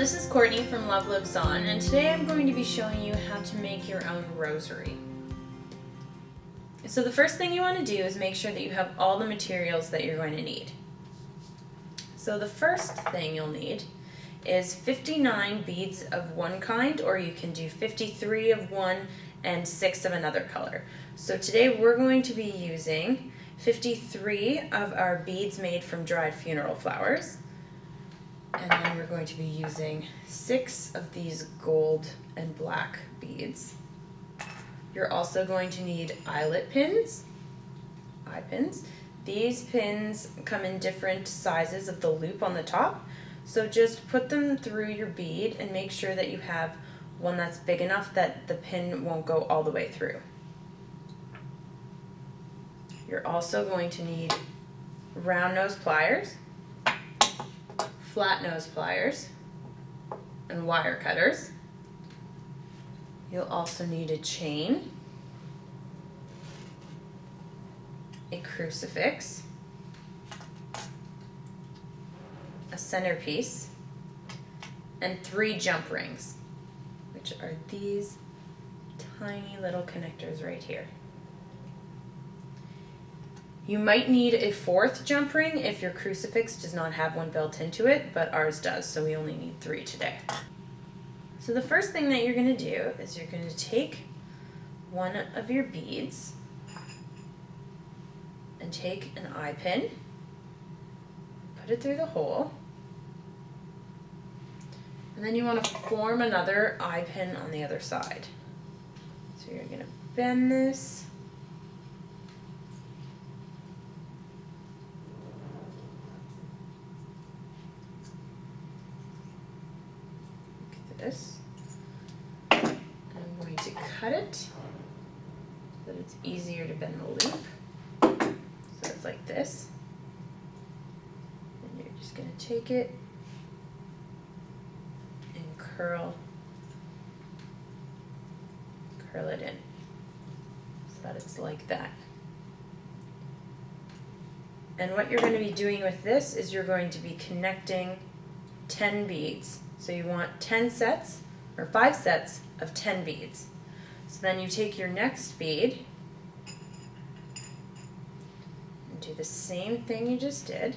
This is Courtney from Love Lives On, and today I'm going to be showing you how to make your own rosary. So the first thing you want to do is make sure that you have all the materials that you're going to need. So the first thing you'll need is 59 beads of one kind, or you can do 53 of one and 6 of another color. So today we're going to be using 53 of our beads made from dried funeral flowers. And then we're going to be using 6 of these gold and black beads. You're also going to need eyelet pins, eye pins. These pins come in different sizes of the loop on the top. So just put them through your bead and make sure that you have one that's big enough that the pin won't go all the way through. You're also going to need round nose pliers, flat nose pliers, and wire cutters. You'll also need a chain, a crucifix, a centerpiece, and three jump rings, which are these tiny little connectors right here. You might need a fourth jump ring if your crucifix does not have one built into it, but ours does, so we only need three today. So the first thing that you're going to do is you're going to take one of your beads and take an eye pin, put it through the hole, and then you want to form another eye pin on the other side. So you're going to bend this. Like this. I'm going to cut it so that it's easier to bend the loop. So it's like this. And you're just going to take it and curl curl it in so that it's like that. And what you're going to be doing with this is you're going to be connecting 10 beads. So you want 10 sets or 5 sets of 10 beads. So then you take your next bead and do the same thing you just did.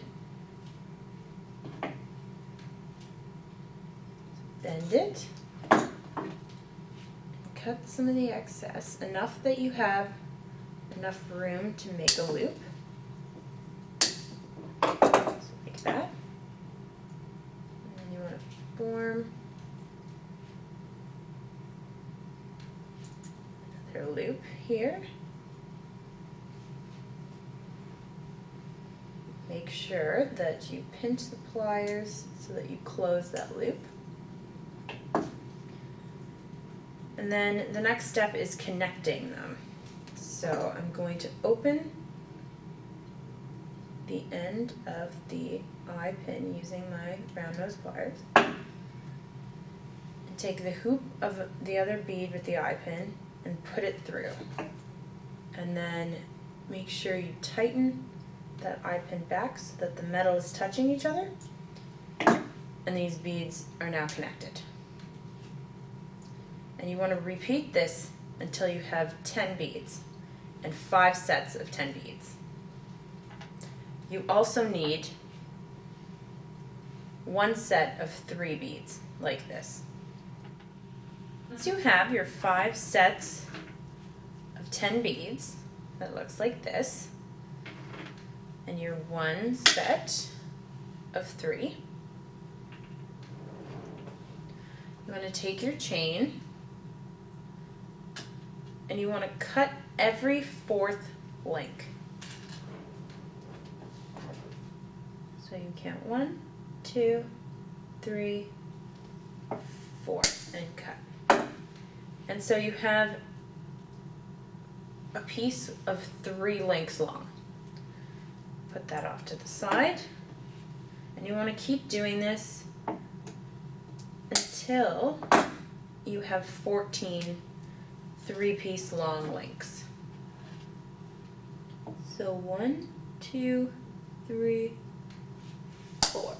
Bend it cut some of the excess, enough that you have enough room to make a loop. So like that. And then you want to form another loop here. Make sure that you pinch the pliers so that you close that loop. And then the next step is connecting them. So I'm going to open the end of the eye pin using my round nose pliers and take the hoop of the other bead with the eye pin and put it through. And then make sure you tighten that eye pin back so that the metal is touching each other and these beads are now connected. And you want to repeat this until you have 10 beads and 5 sets of 10 beads. You also need one set of 3 beads like this. Once you have your 5 sets of 10 beads, that looks like this, and your one set of 3, you want to take your chain and you want to cut every fourth link. So you count one, two, three, four. And so you have a piece of three links long. Put that off to the side. And you want to keep doing this until you have 14 three-piece long links. So one, two, three, four.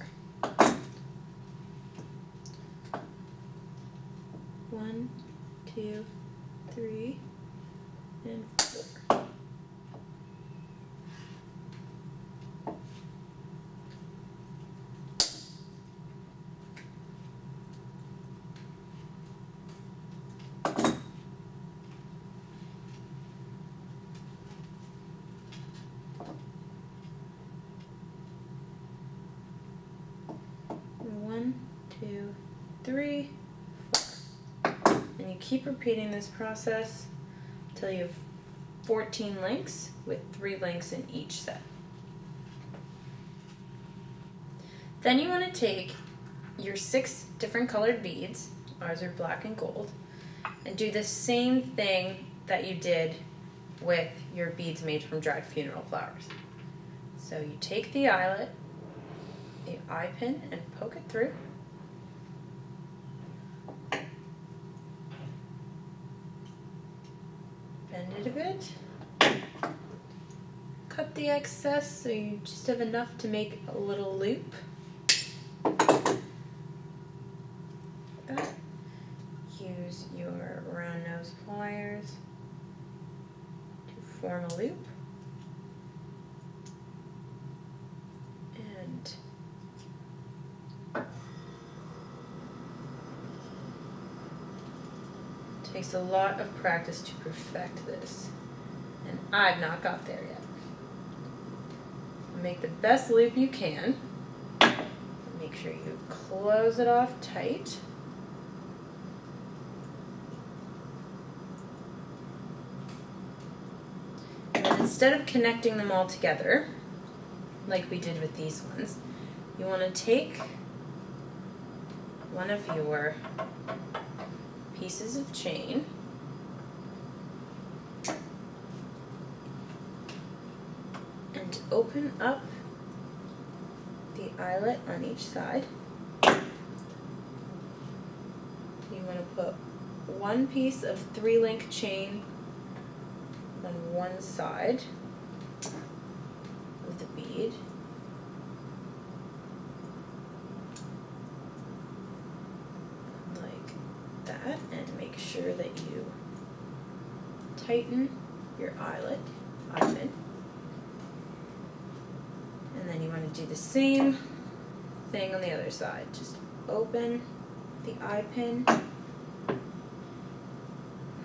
One, two, three, and four. One, two, three, keep repeating this process until you have 14 links with three links in each set. Then you want to take your six different colored beads, ours are black and gold, and do the same thing that you did with your beads made from dried funeral flowers. So you take the eyelet, the eye pin, and poke it through. It a bit. Cut the excess so you just have enough to make a little loop. Use your round nose pliers to form a loop. And takes a lot of practice to perfect this. And I've not got there yet. Make the best loop you can. Make sure you close it off tight. Instead of connecting them all together, like we did with these ones, you want to take one of your pieces of chain and open up the eyelet on each side. You want to put one piece of three link chain on one side of the bead. Like that and make sure that you tighten your eyelet, eyelid. And then you want to do the same thing on the other side. Just open the eye pin,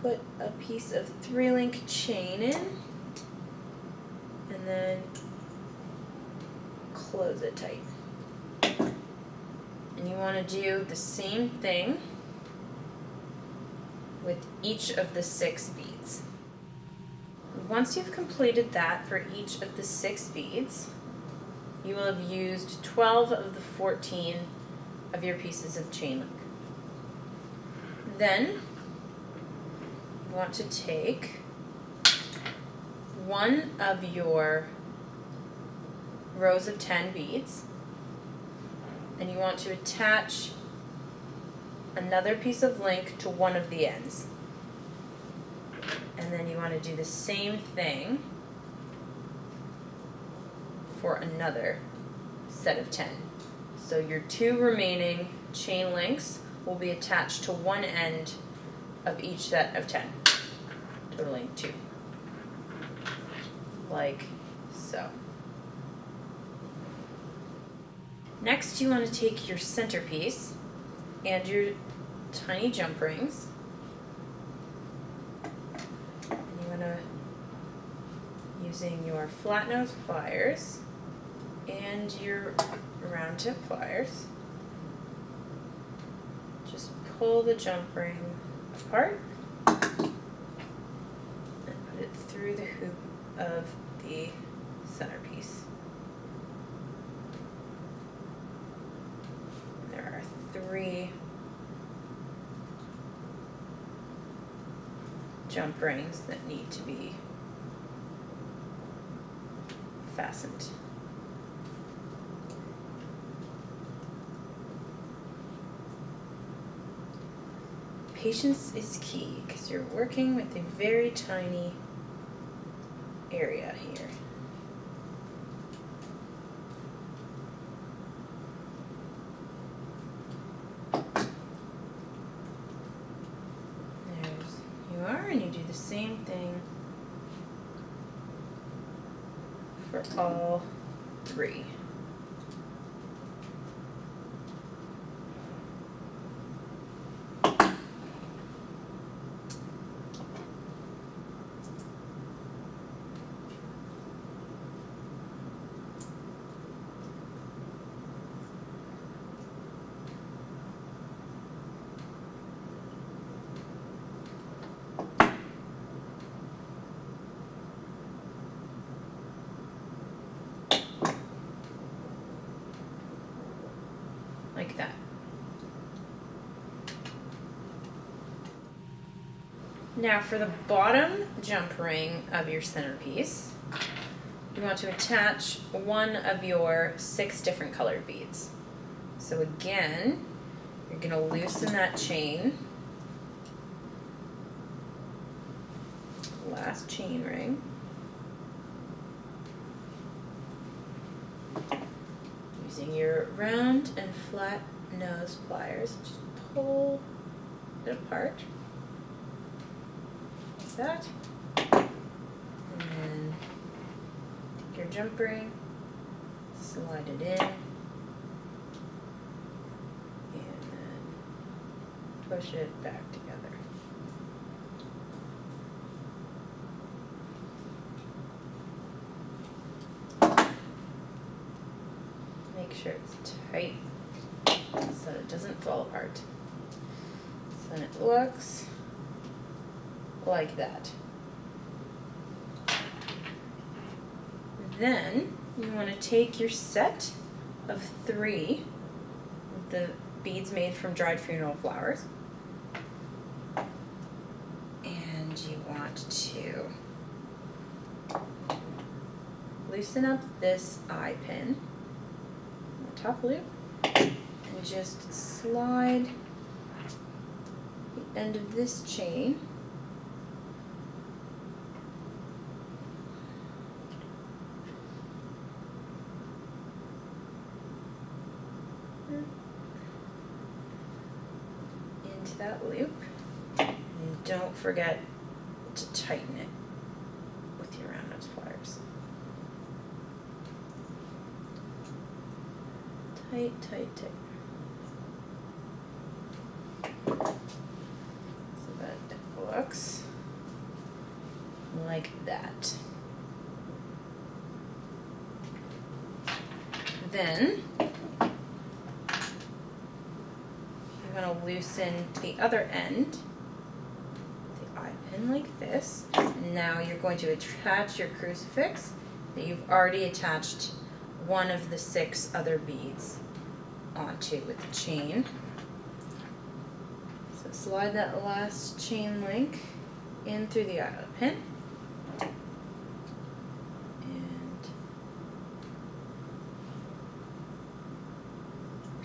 put a piece of three link chain in, and then close it tight. And you want to do the same thing with each of the six beads. Once you've completed that for each of the six beads, you will have used 12 of the 14 of your pieces of chain link. Then you want to take one of your rows of 10 beads and you want to attach another piece of link to one of the ends. And then you want to do the same thing for another set of 10. So your two remaining chain links will be attached to one end of each set of 10, totaling two. Like so. Next you want to take your centerpiece and your tiny jump rings and you want to using your flat nose pliers and your round tip pliers just pull the jump ring apart and put it through the hoop of the centerpiece. There are three jump rings that need to be Patience is key because you're working with a very tiny area here. There's you are and you do the same thing for all three. like that. Now for the bottom jump ring of your centerpiece, you want to attach one of your six different colored beads. So again, you're gonna loosen that chain. Last chain ring. Using your round and flat nose pliers, just pull it apart. That. And then take your jump ring, slide it in. And then push it back together. Make sure it's tight so it doesn't fall apart. So it looks like that. Then you want to take your set of three the beads made from dried funeral flowers and you want to loosen up this eye pin the top loop and just slide the end of this chain into that loop and don't forget to tighten it with your round nose pliers. Tight, tight, tight. So that looks like that. Then I'm gonna loosen the other end, the eye pin like this. Now you're going to attach your crucifix that you've already attached one of the six other beads onto with the chain. So slide that last chain link in through the pin. And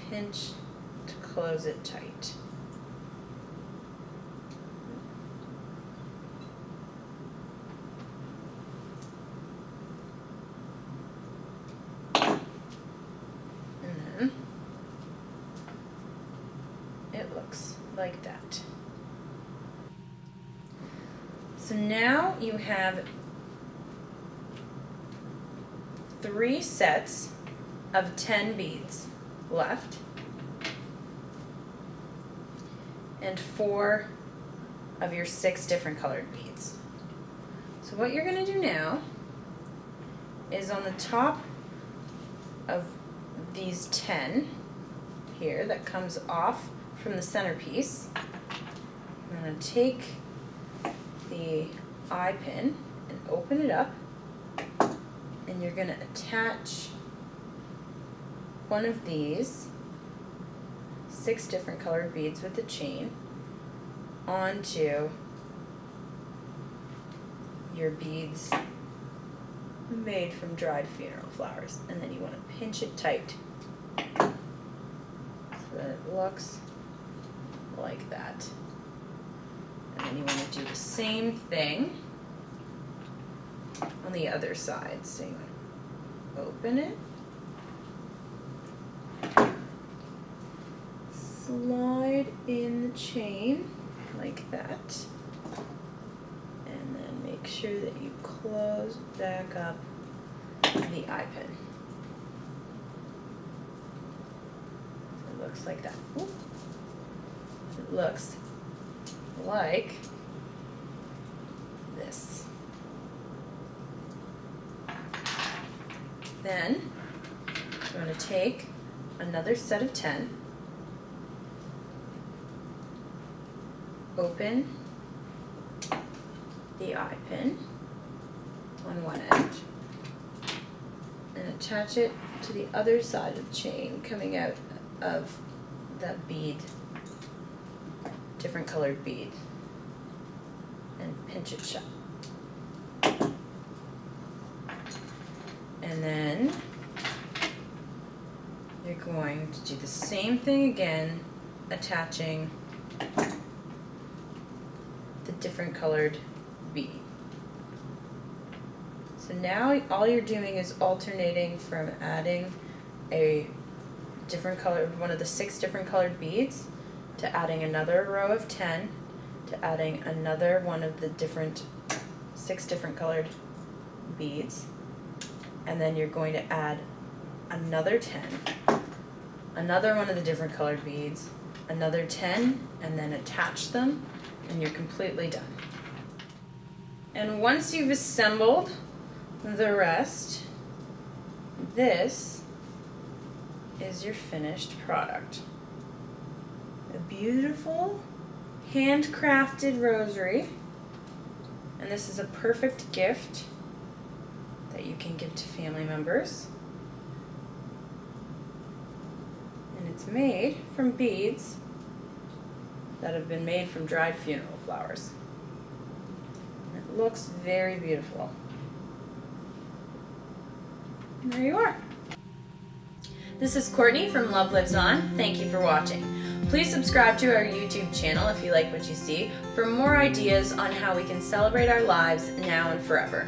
pinch to close it tight. And then it looks like that. So you have three sets of 10 beads left and four of your six different colored beads. So what you're going to do now is on the top of these 10 here that comes off from the centerpiece, I'm going to take the eye pin and open it up and you're going to attach one of these six different colored beads with the chain onto your beads made from dried funeral flowers and then you want to pinch it tight. So that it looks like that. And then you want to do the same thing the other side so you open it slide in the chain like that and then make sure that you close back up the eye pin. It looks like that. Ooh. It looks like this. Then I'm going to take another set of 10, open the eye pin on one end, and attach it to the other side of the chain coming out of that bead, different colored bead, and pinch it shut. And then you're going to do the same thing again, attaching the different colored bead. So now all you're doing is alternating from adding a different color, one of the six different colored beads, to adding another row of 10, to adding another one of the different, six different colored beads, and then you're going to add another 10, another one of the different colored beads, another 10, and then attach them, and you're completely done. And once you've assembled the rest, this is your finished product. A beautiful handcrafted rosary. And this is a perfect gift that you can give to family members. And it's made from beads that have been made from dried funeral flowers. It looks very beautiful. And there you are. This is Courtney from Love Lives On. Thank you for watching. Please subscribe to our YouTube channel if you like what you see for more ideas on how we can celebrate our lives now and forever.